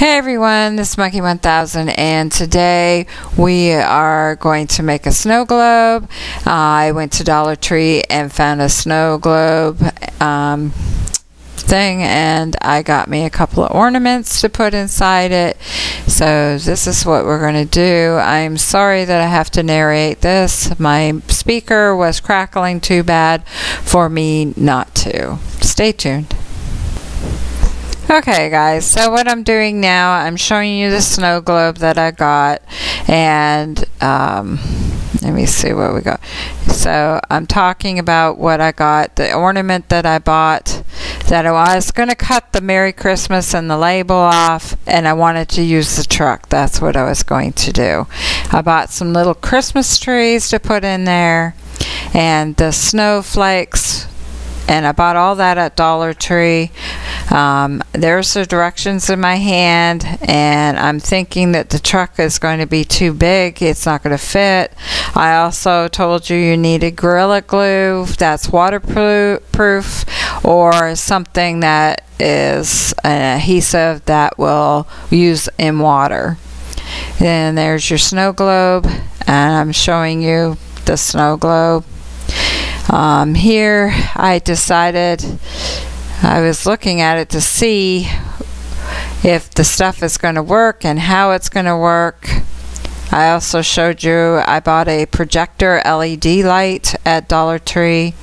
Hey everyone, this is Monkey 1000 and today we are going to make a snow globe. Uh, I went to Dollar Tree and found a snow globe um, thing and I got me a couple of ornaments to put inside it. So this is what we're going to do. I'm sorry that I have to narrate this. My speaker was crackling too bad for me not to. Stay tuned. Okay guys, so what I'm doing now, I'm showing you the snow globe that I got and um, let me see what we got. So I'm talking about what I got, the ornament that I bought that I was going to cut the Merry Christmas and the label off and I wanted to use the truck. That's what I was going to do. I bought some little Christmas trees to put in there and the snowflakes and I bought all that at Dollar Tree. Um, there's the directions in my hand, and I'm thinking that the truck is going to be too big. It's not going to fit. I also told you you needed Gorilla Glue. That's waterproof or something that is an adhesive that will use in water. Then there's your snow globe, and I'm showing you the snow globe. Um, here I decided I was looking at it to see if the stuff is going to work and how it's going to work. I also showed you I bought a projector LED light at Dollar Tree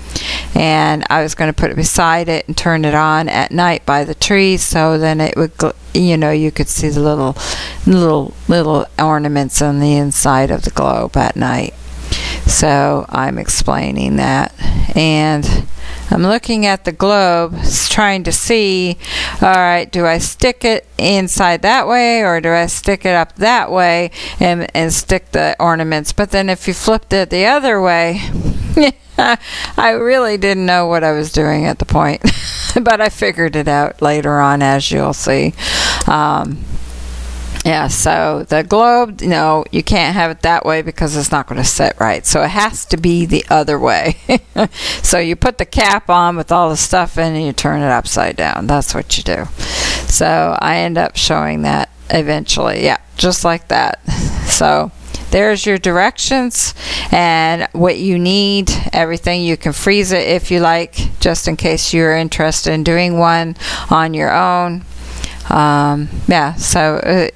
and I was going to put it beside it and turn it on at night by the tree so then it would you know you could see the little little little ornaments on the inside of the globe at night. So I'm explaining that. And I'm looking at the globe, trying to see, all right, do I stick it inside that way or do I stick it up that way and, and stick the ornaments? But then if you flipped it the other way, I really didn't know what I was doing at the point, but I figured it out later on, as you'll see. Um, yeah, so the globe, you know, you can't have it that way because it's not going to sit right. So it has to be the other way. so you put the cap on with all the stuff in and you turn it upside down. That's what you do. So I end up showing that eventually. Yeah, just like that. So there's your directions and what you need everything you can freeze it if you like just in case you're interested in doing one on your own um, yeah so uh,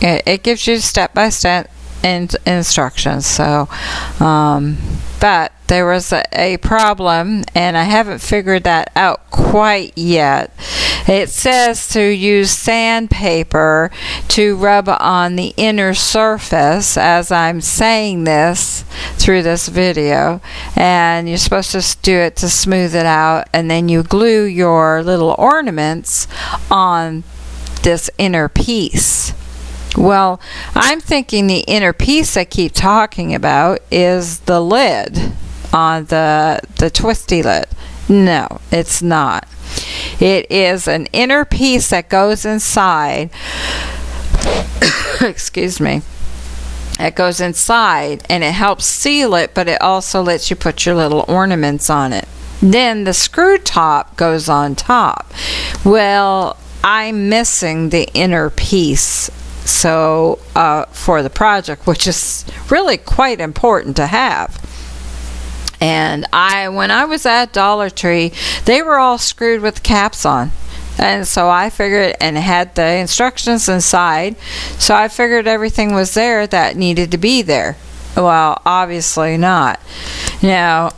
it, it gives you step by step in, instructions. So, um, but there was a, a, problem, and I haven't figured that out quite yet. It says to use sandpaper to rub on the inner surface as I'm saying this through this video, and you're supposed to do it to smooth it out, and then you glue your little ornaments on this inner piece. Well, I'm thinking the inner piece I keep talking about is the lid on the the twisty lid. No, it's not. It is an inner piece that goes inside. excuse me. It goes inside and it helps seal it, but it also lets you put your little ornaments on it. Then the screw top goes on top. Well, I'm missing the inner piece so uh, for the project, which is really quite important to have. And I, when I was at Dollar Tree, they were all screwed with caps on. And so I figured, and had the instructions inside, so I figured everything was there that needed to be there. Well, obviously not. Now,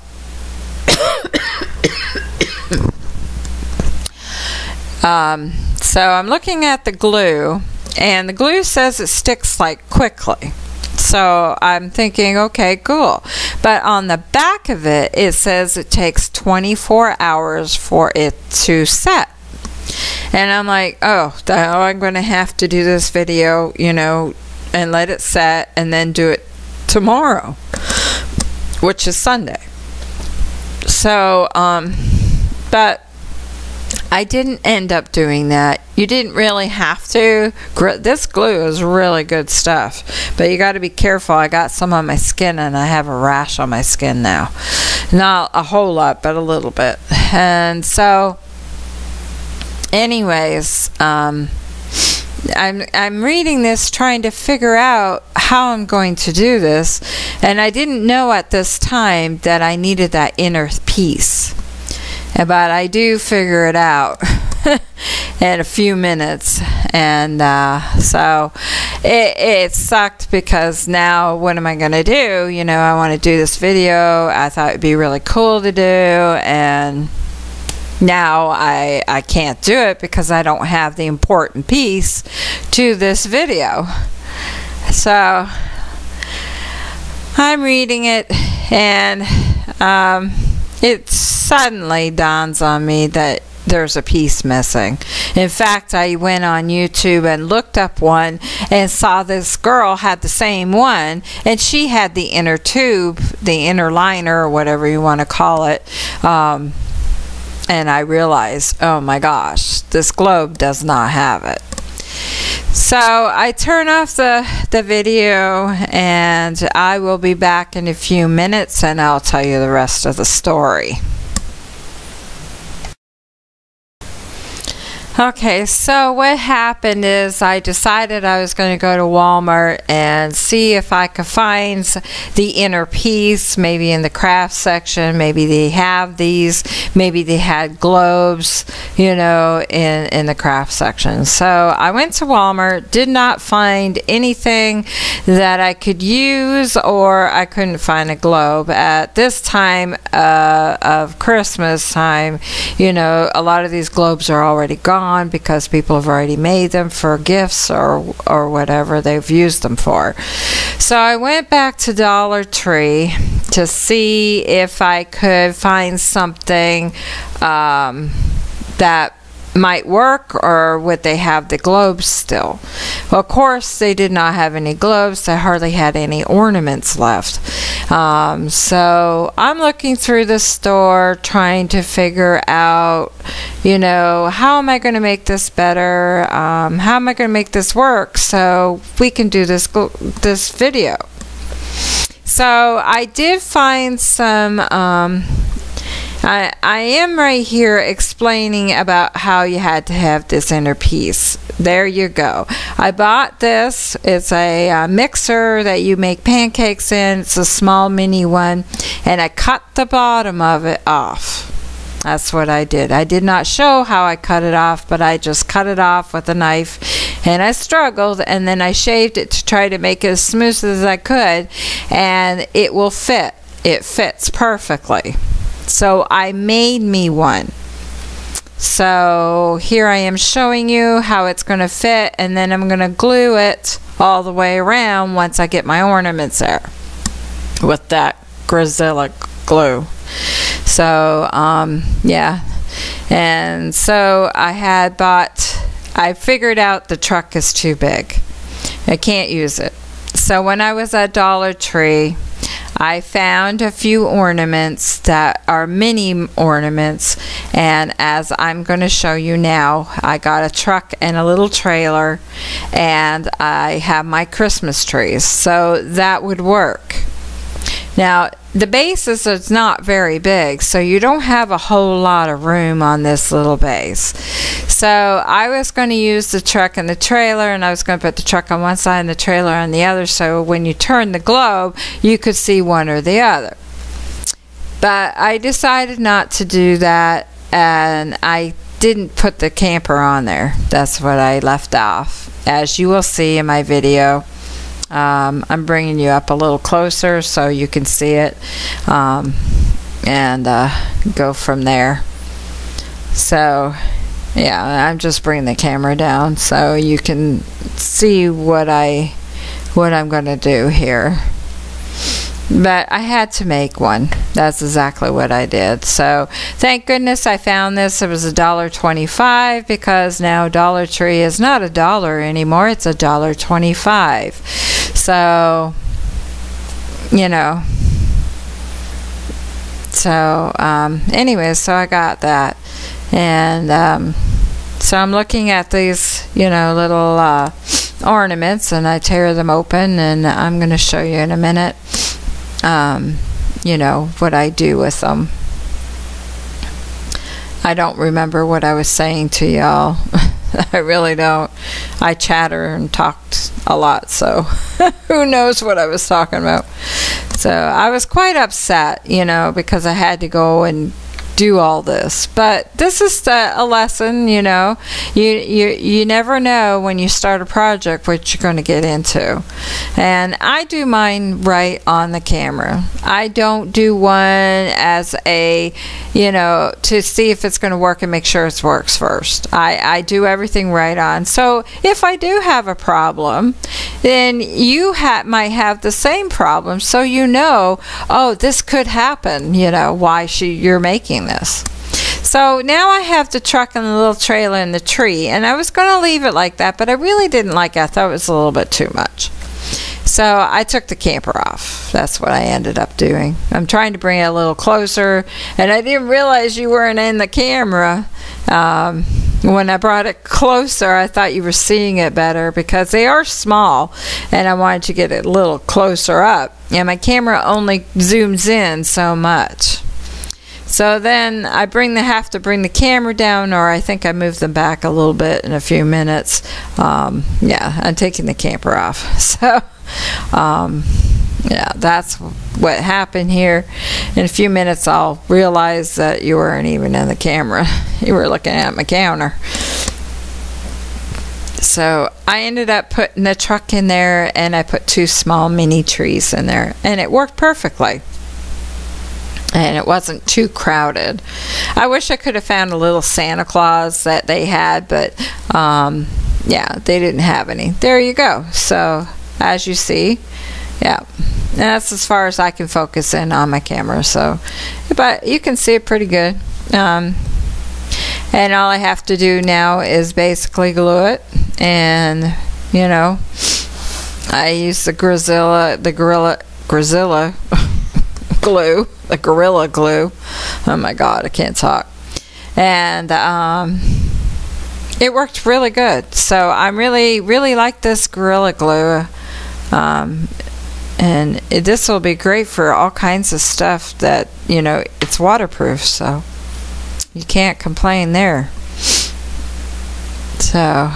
um, so I'm looking at the glue and the glue says it sticks like quickly. So I'm thinking, okay, cool. But on the back of it, it says it takes 24 hours for it to set. And I'm like, oh, I'm going to have to do this video, you know, and let it set and then do it tomorrow, which is Sunday. So, um, but I didn't end up doing that. You didn't really have to. This glue is really good stuff, but you got to be careful. I got some on my skin and I have a rash on my skin now. Not a whole lot, but a little bit. And so, anyways, um, I'm I'm reading this trying to figure out how I'm going to do this and I didn't know at this time that I needed that inner piece but I do figure it out in a few minutes. And uh, so it, it sucked because now what am I going to do? You know I want to do this video. I thought it'd be really cool to do. And now I, I can't do it because I don't have the important piece to this video. So I'm reading it and um, it suddenly dawns on me that there's a piece missing. In fact, I went on YouTube and looked up one and saw this girl had the same one, and she had the inner tube, the inner liner, or whatever you want to call it. Um, and I realized, oh my gosh, this globe does not have it. So I turn off the, the video and I will be back in a few minutes and I'll tell you the rest of the story. Okay, so what happened is I decided I was going to go to Walmart and see if I could find the inner piece, maybe in the craft section. Maybe they have these. Maybe they had globes, you know, in, in the craft section. So I went to Walmart, did not find anything that I could use, or I couldn't find a globe. At this time uh, of Christmas time, you know, a lot of these globes are already gone on because people have already made them for gifts or or whatever they've used them for. So I went back to Dollar Tree to see if I could find something um, that might work or would they have the globes still? Well, of course, they did not have any globes. They hardly had any ornaments left. Um, so I'm looking through the store trying to figure out, you know, how am I going to make this better? Um, how am I going to make this work so we can do this this video? So I did find some. Um, I, I am right here explaining about how you had to have this inner piece. There you go. I bought this. It's a uh, mixer that you make pancakes in. It's a small mini one. And I cut the bottom of it off. That's what I did. I did not show how I cut it off, but I just cut it off with a knife and I struggled and then I shaved it to try to make it as smooth as I could and it will fit. It fits perfectly. So I made me one. So here I am showing you how it's going to fit and then I'm going to glue it all the way around once I get my ornaments there with that Grisella glue. So um, yeah, and so I had bought, I figured out the truck is too big. I can't use it. So when I was at Dollar Tree, I found a few ornaments that are mini ornaments and as I'm going to show you now I got a truck and a little trailer and I have my Christmas trees so that would work. Now the basis is not very big, so you don't have a whole lot of room on this little base. So I was going to use the truck and the trailer, and I was going to put the truck on one side and the trailer on the other, so when you turn the globe, you could see one or the other. But I decided not to do that, and I didn't put the camper on there. That's what I left off, as you will see in my video. Um, I'm bringing you up a little closer so you can see it um, and uh, go from there. So, yeah, I'm just bringing the camera down so you can see what I what I'm going to do here but I had to make one. That's exactly what I did. So thank goodness I found this. It was a dollar twenty-five because now Dollar Tree is not a dollar anymore. It's a dollar twenty-five. So you know. So um, anyway, so I got that, and um, so I'm looking at these, you know, little uh, ornaments, and I tear them open, and I'm going to show you in a minute um, you know, what I do with them. I don't remember what I was saying to y'all. I really don't. I chatter and talked a lot, so who knows what I was talking about. So I was quite upset, you know, because I had to go and do all this. But this is a lesson, you know. You you you never know when you start a project what you're going to get into. And I do mine right on the camera. I don't do one as a, you know, to see if it's going to work and make sure it works first. I I do everything right on. So if I do have a problem, then you ha- might have the same problem. So you know, oh, this could happen. You know why she you're making this. So now I have the truck and the little trailer in the tree, and I was going to leave it like that, but I really didn't like it. I thought it was a little bit too much. So I took the camper off. That's what I ended up doing. I'm trying to bring it a little closer, and I didn't realize you weren't in the camera. Um, when I brought it closer, I thought you were seeing it better because they are small, and I wanted to get it a little closer up. And my camera only zooms in so much. So then I bring the have to bring the camera down, or I think I move them back a little bit in a few minutes. Um, yeah, I'm taking the camper off. So, um, yeah, that's what happened here. In a few minutes, I'll realize that you weren't even in the camera. You were looking at my counter. So I ended up putting the truck in there, and I put two small mini trees in there, and it worked perfectly and it wasn't too crowded. I wish I could have found a little Santa Claus that they had, but um, yeah, they didn't have any. There you go. So, as you see, yeah, and that's as far as I can focus in on my camera. So, but you can see it pretty good. Um, and all I have to do now is basically glue it, and you know, I use the Grizilla, the Gorilla, Grizilla glue the Gorilla Glue. Oh my God, I can't talk. And um, it worked really good. So I'm really, really like this Gorilla Glue. Um, and it, this will be great for all kinds of stuff that, you know, it's waterproof. So you can't complain there. So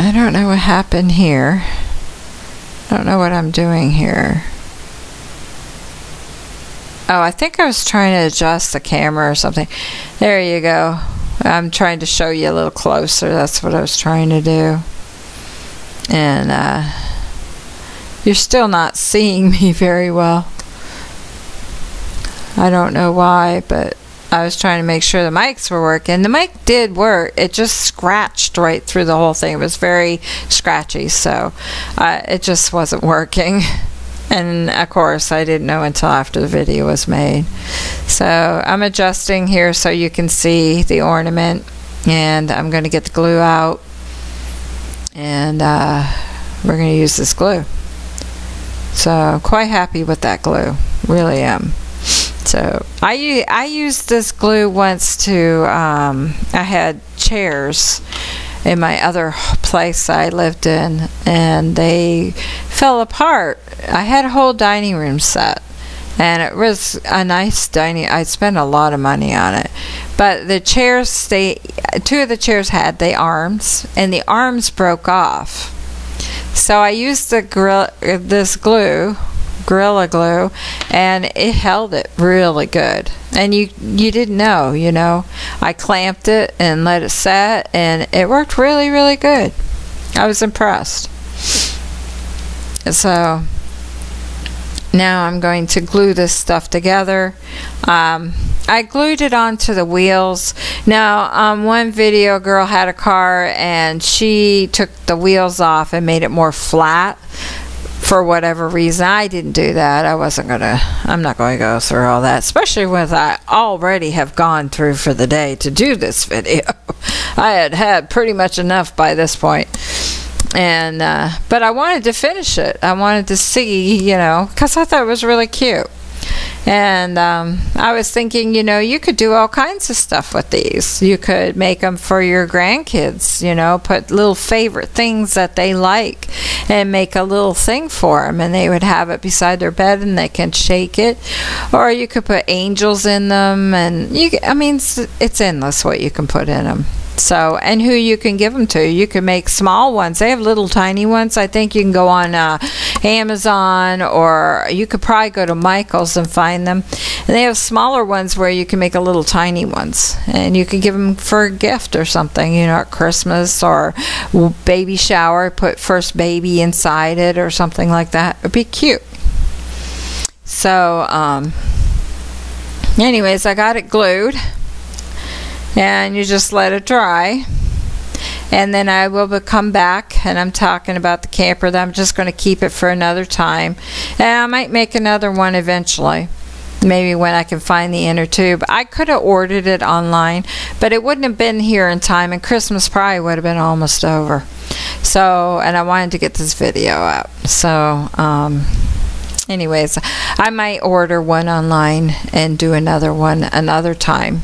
I don't know what happened here. I don't know what I'm doing here. Oh, I think I was trying to adjust the camera or something. There you go. I'm trying to show you a little closer. That's what I was trying to do. And uh, you're still not seeing me very well. I don't know why, but I was trying to make sure the mics were working. The mic did work. It just scratched right through the whole thing. It was very scratchy, so uh, it just wasn't working. and of course I didn't know until after the video was made. So I'm adjusting here so you can see the ornament. And I'm going to get the glue out. And uh, we're going to use this glue. So I'm quite happy with that glue. Really am. So I, I used this glue once to um, I had chairs in my other place I lived in, and they fell apart. I had a whole dining room set, and it was a nice dining. I spent a lot of money on it, but the chairs, they two of the chairs had the arms, and the arms broke off. So I used the grill, uh, this glue Gorilla Glue, and it held it really good. And you you didn't know, you know. I clamped it and let it set, and it worked really really good. I was impressed. So now I'm going to glue this stuff together. Um, I glued it onto the wheels. Now, um, one video girl had a car and she took the wheels off and made it more flat for whatever reason. I didn't do that. I wasn't going to, I'm not going to go through all that, especially when I already have gone through for the day to do this video. I had had pretty much enough by this point. And, uh, but I wanted to finish it. I wanted to see, you know, because I thought it was really cute. And um, I was thinking, you know, you could do all kinds of stuff with these. You could make them for your grandkids, you know, put little favorite things that they like and make a little thing for them. And they would have it beside their bed and they can shake it. Or you could put angels in them. And you, I mean, it's, it's endless what you can put in them. So, and who you can give them to. You can make small ones. They have little tiny ones. I think you can go on uh, Amazon or you could probably go to Michael's and find them. And they have smaller ones where you can make a little tiny ones. And you can give them for a gift or something, you know, at Christmas or baby shower, put first baby inside it or something like that. It'd be cute. So, um, anyways, I got it glued and you just let it dry. And then I will come back and I'm talking about the camper that I'm just going to keep it for another time. And I might make another one eventually maybe when I can find the inner tube. I could have ordered it online but it wouldn't have been here in time and Christmas probably would have been almost over. So and I wanted to get this video out. So um, anyways I might order one online and do another one another time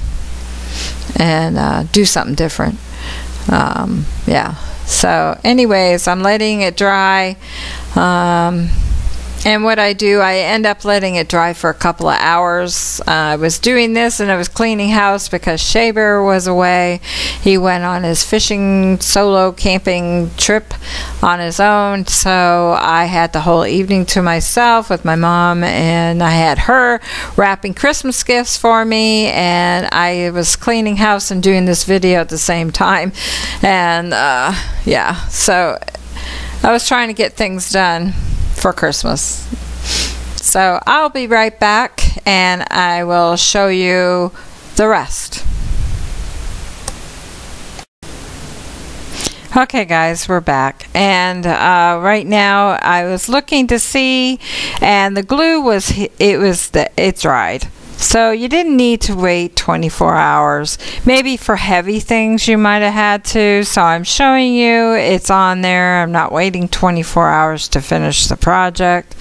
and uh, do something different. Um, yeah. So, anyways, I'm letting it dry. Um, and what I do, I end up letting it dry for a couple of hours. Uh, I was doing this and I was cleaning house because Shaber was away. He went on his fishing solo camping trip on his own. So I had the whole evening to myself with my mom, and I had her wrapping Christmas gifts for me. And I was cleaning house and doing this video at the same time. And uh, yeah, so I was trying to get things done for Christmas. So I'll be right back and I will show you the rest. Okay, guys, we're back, and uh, right now I was looking to see, and the glue was it was the it dried. So you didn't need to wait 24 hours. Maybe for heavy things you might have had to. So I'm showing you it's on there. I'm not waiting 24 hours to finish the project.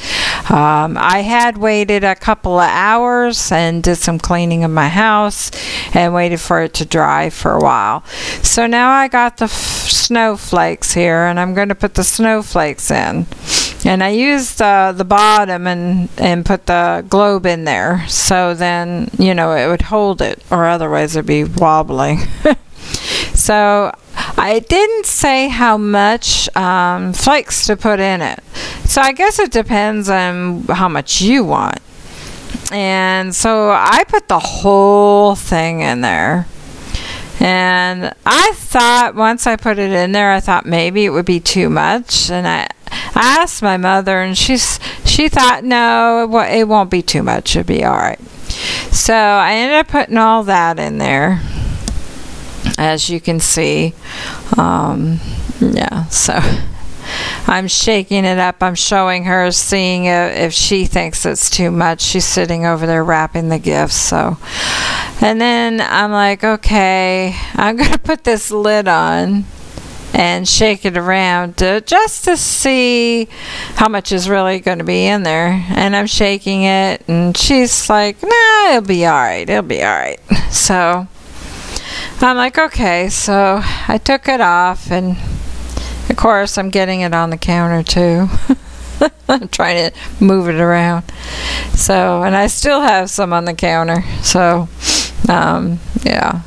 Um, I had waited a couple of hours and did some cleaning of my house and waited for it to dry for a while. So now I got the snowflakes here and I'm going to put the snowflakes in. And I used uh, the bottom and, and put the globe in there so then, you know, it would hold it or otherwise it'd be wobbling. so I didn't say how much um, flakes to put in it. So I guess it depends on how much you want. And so I put the whole thing in there. And I thought once I put it in there, I thought maybe it would be too much. And I, I asked my mother, and she's she thought no, it, it won't be too much. It'll be all right. So I ended up putting all that in there, as you can see. Um, yeah, so. I'm shaking it up. I'm showing her, seeing if she thinks it's too much. She's sitting over there wrapping the gifts. So, and then I'm like, okay, I'm gonna put this lid on and shake it around to, just to see how much is really going to be in there. And I'm shaking it, and she's like, "Nah, it'll be all right. It'll be all right." So I'm like, "Okay." So I took it off, and of course, I'm getting it on the counter too. I'm trying to move it around. So, and I still have some on the counter. So, um, yeah.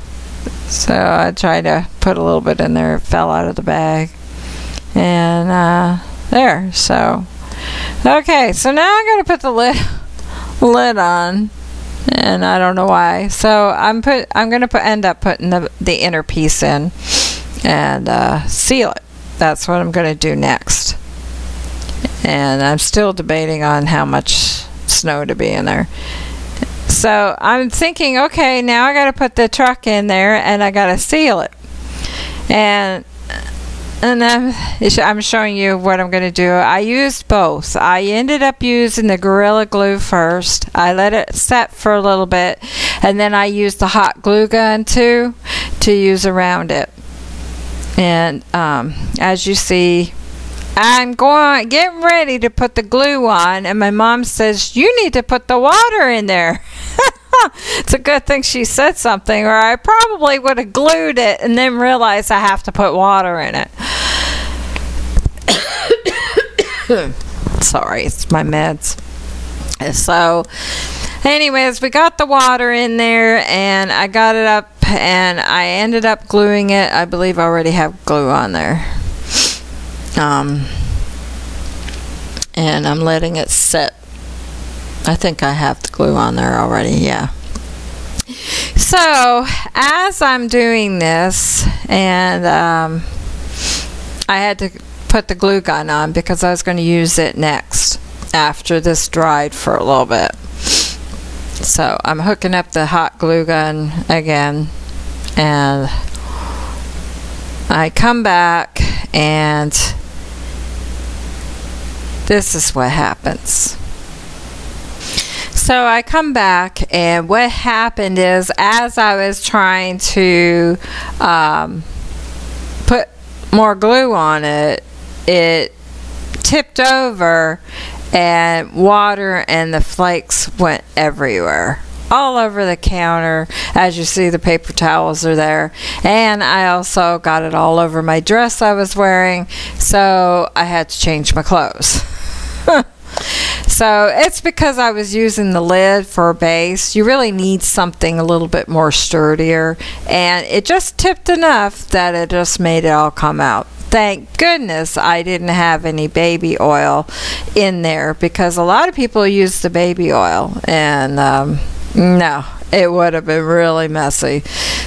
So I tried to put a little bit in there. It fell out of the bag. And uh, there. So, okay. So now I'm going to put the lid, lid on. And I don't know why. So I'm put. I'm going to put end up putting the, the inner piece in and uh, seal it. That's what I'm going to do next. And I'm still debating on how much snow to be in there. So I'm thinking, okay, now I got to put the truck in there and I got to seal it. And and I'm, I'm showing you what I'm going to do. I used both. I ended up using the Gorilla Glue first. I let it set for a little bit, and then I used the hot glue gun too to use around it. And um, as you see, I'm going getting ready to put the glue on and my mom says you need to put the water in there. it's a good thing she said something or I probably would have glued it and then realized I have to put water in it. Sorry, it's my meds. So, anyways, we got the water in there and I got it up and I ended up gluing it. I believe I already have glue on there. Um, and I'm letting it set. I think I have the glue on there already, yeah. So, as I'm doing this, and um, I had to put the glue gun on because I was going to use it next after this dried for a little bit. So, I'm hooking up the hot glue gun again, and I come back and this is what happens. So I come back, and what happened is, as I was trying to um, put more glue on it, it tipped over, and water and the flakes went everywhere all over the counter. As you see, the paper towels are there. And I also got it all over my dress I was wearing, so I had to change my clothes. so it's because I was using the lid for a base. You really need something a little bit more sturdier. And it just tipped enough that it just made it all come out thank goodness I didn't have any baby oil in there because a lot of people use the baby oil and um, no, it would have been really messy.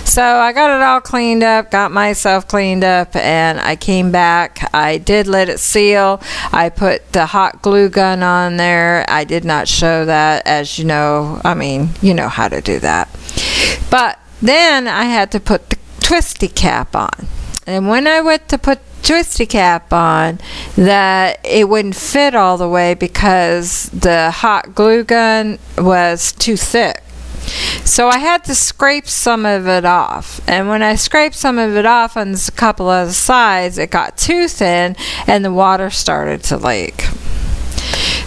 So I got it all cleaned up, got myself cleaned up, and I came back. I did let it seal. I put the hot glue gun on there. I did not show that, as you know. I mean, you know how to do that. But then I had to put the twisty cap on. And when I went to put twisty cap on that it wouldn't fit all the way because the hot glue gun was too thick. So I had to scrape some of it off. And when I scraped some of it off on a couple of the sides, it got too thin and the water started to leak.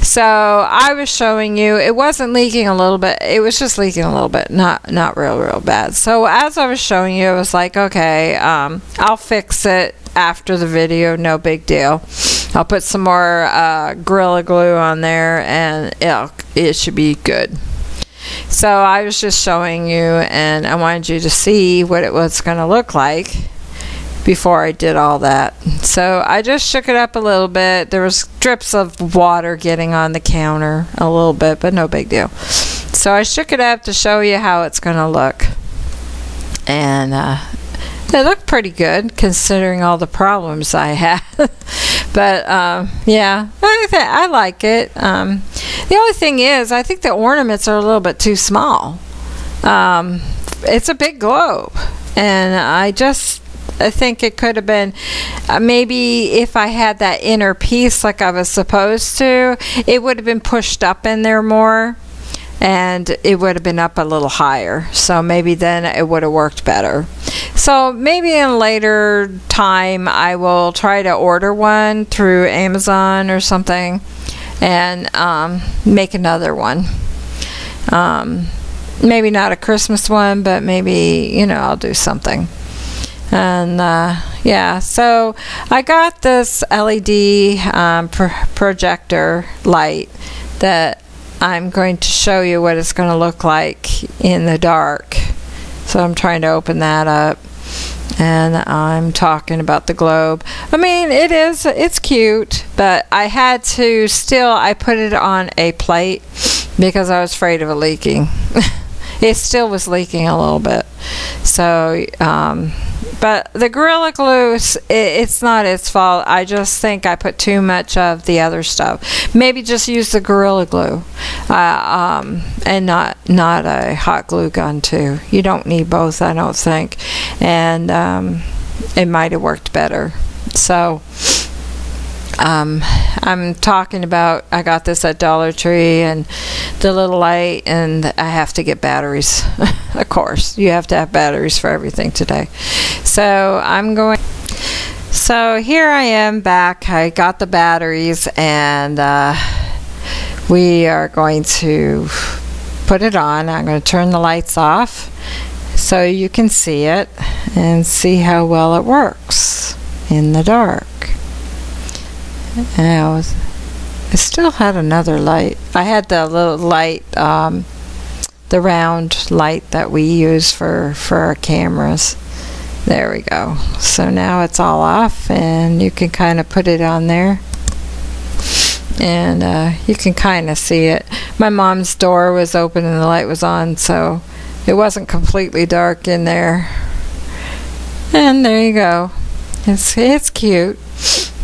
So I was showing you it wasn't leaking a little bit. It was just leaking a little bit, not not real real bad. So as I was showing you, it was like, okay, um, I'll fix it after the video. No big deal. I'll put some more uh, Gorilla Glue on there, and it'll, it should be good. So I was just showing you, and I wanted you to see what it was going to look like before I did all that. So I just shook it up a little bit. There was drips of water getting on the counter a little bit, but no big deal. So I shook it up to show you how it's going to look. And uh, it look pretty good considering all the problems I had. but um, yeah, I, th- I like it. Um, the only thing is, I think the ornaments are a little bit too small. Um, it's a big globe, and I just I think it could have been uh, maybe if I had that inner piece like I was supposed to, it would have been pushed up in there more and it would have been up a little higher. So maybe then it would have worked better. So maybe in later time I will try to order one through Amazon or something and um, make another one. Um, maybe not a Christmas one, but maybe, you know, I'll do something and uh, yeah so I got this LED um, pro projector light that I'm going to show you what it's going to look like in the dark so I'm trying to open that up and I'm talking about the globe. I mean, it is it's cute, but I had to still I put it on a plate because I was afraid of it leaking. it still was leaking a little bit. So um, but the Gorilla Glue, it's not its fault. I just think I put too much of the other stuff. Maybe just use the Gorilla Glue, uh, um, and not not a hot glue gun too. You don't need both, I don't think, and um, it might have worked better. So. Um, I'm talking about I got this at Dollar Tree and the little light and I have to get batteries. of course, you have to have batteries for everything today. So I'm going So here I am back. I got the batteries and uh, we are going to put it on. I'm going to turn the lights off so you can see it and see how well it works in the dark. And I, was, I still had another light. I had the little light, um, the round light that we use for, for our cameras. There we go. So now it's all off and you can kind of put it on there and uh, you can kind of see it. My mom's door was open and the light was on so it wasn't completely dark in there. And there you go. It's, it's cute.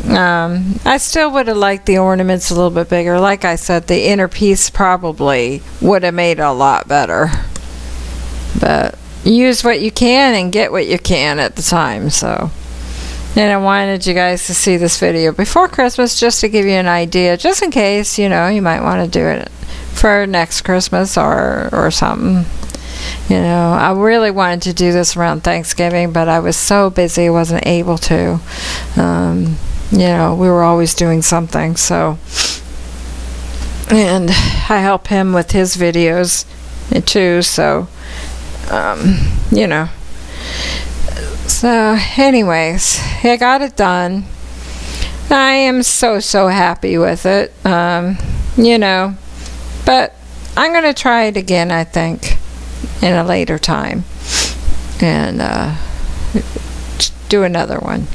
Um, I still would have liked the ornaments a little bit bigger. Like I said, the inner piece probably would have made a lot better. But use what you can and get what you can at the time. So, and I wanted you guys to see this video before Christmas just to give you an idea, just in case you know you might want to do it for next Christmas or or something. You know, I really wanted to do this around Thanksgiving, but I was so busy I wasn't able to. Um, you know, we were always doing something, so. And I help him with his videos too, so, um, you know. So, anyways, I got it done. I am so, so happy with it. Um, you know, but I'm going to try it again, I think, in a later time. And uh, do another one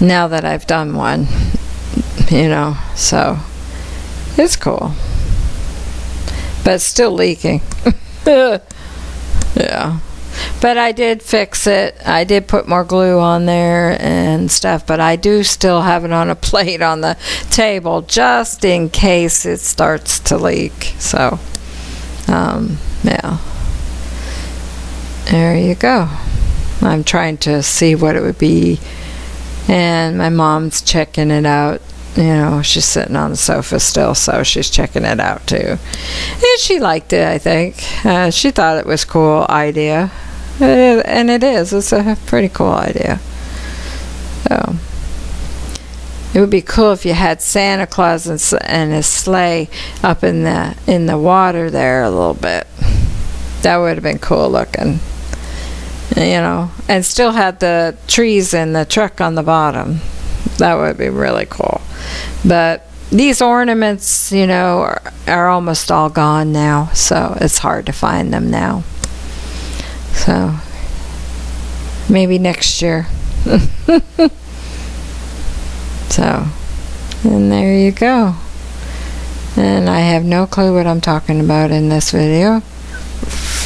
now that I've done one, you know, so it's cool. But still leaking. yeah. But I did fix it. I did put more glue on there and stuff, but I do still have it on a plate on the table just in case it starts to leak. So, um, yeah. There you go. I'm trying to see what it would be and my mom's checking it out. You know, she's sitting on the sofa still, so she's checking it out too. And she liked it, I think. Uh, she thought it was a cool idea. It, and it is. It's a pretty cool idea. So, it would be cool if you had Santa Claus and, and his sleigh up in the in the water there a little bit. That would have been cool looking you know, and still had the trees and the truck on the bottom. That would be really cool. But these ornaments, you know, are, are almost all gone now, so it's hard to find them now. So maybe next year. so, and there you go. And I have no clue what I'm talking about in this video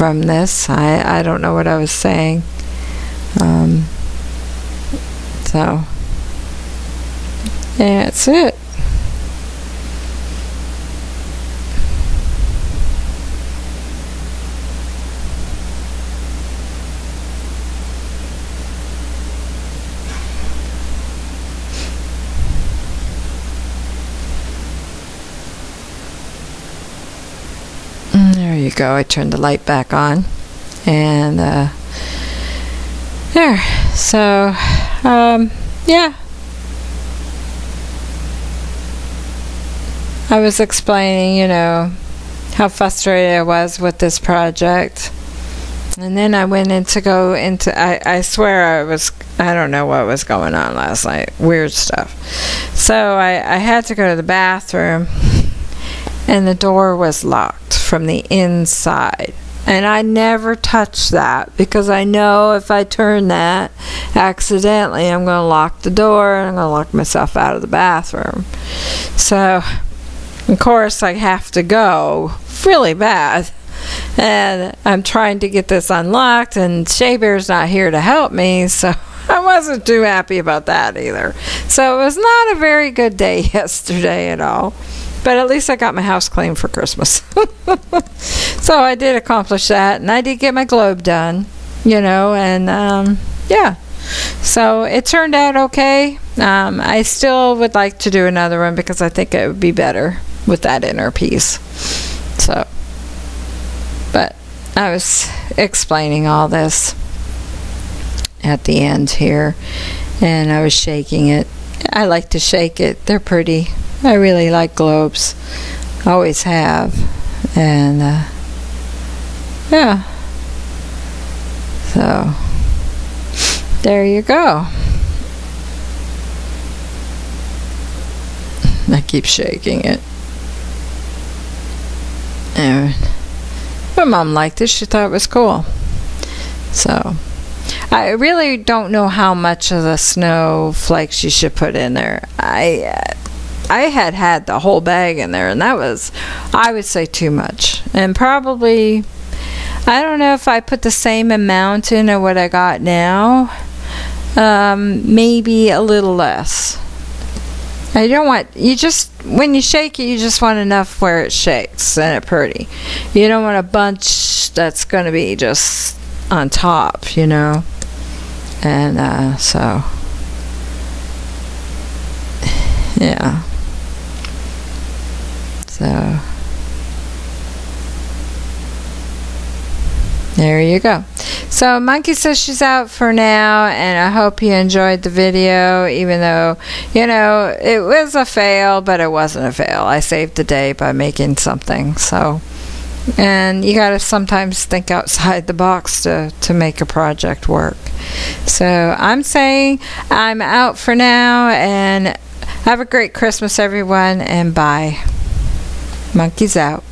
from this. I, I don't know what I was saying. Um, so, yeah, that's it. Go. I turned the light back on. And uh, there. So, um, yeah. I was explaining, you know, how frustrated I was with this project. And then I went in to go into, I, I swear I was, I don't know what was going on last night. Weird stuff. So I, I had to go to the bathroom and the door was locked from the inside. And I never touch that because I know if I turn that accidentally, I'm going to lock the door and I'm going to lock myself out of the bathroom. So, of course, I have to go really bad. And I'm trying to get this unlocked, and Shea Bear's not here to help me, so I wasn't too happy about that either. So it was not a very good day yesterday at all. But at least I got my house clean for Christmas. so I did accomplish that, and I did get my globe done, you know, and um, yeah. So it turned out okay. Um, I still would like to do another one because I think it would be better with that inner piece. So, but I was explaining all this. at the end here and I was shaking it. I like to shake it. They're pretty. I really like globes. Always have. And uh, yeah. So there you go. I keep shaking it. And my mom liked it. She thought it was cool. So I really don't know how much of the snowflakes you should put in there. I uh, I had had the whole bag in there, and that was, I would say, too much. And probably, I don't know if I put the same amount in of what I got now. Um, maybe a little less. I don't want you just when you shake it, you just want enough where it shakes and it pretty. You don't want a bunch that's going to be just on top, you know. And uh, so, yeah. So, there you go. So, Monkey says she's out for now, and I hope you enjoyed the video, even though, you know, it was a fail, but it wasn't a fail. I saved the day by making something, so and you got to sometimes think outside the box to, to make a project work. So I'm saying I'm out for now and have a great Christmas, everyone, and bye. Monkeys out.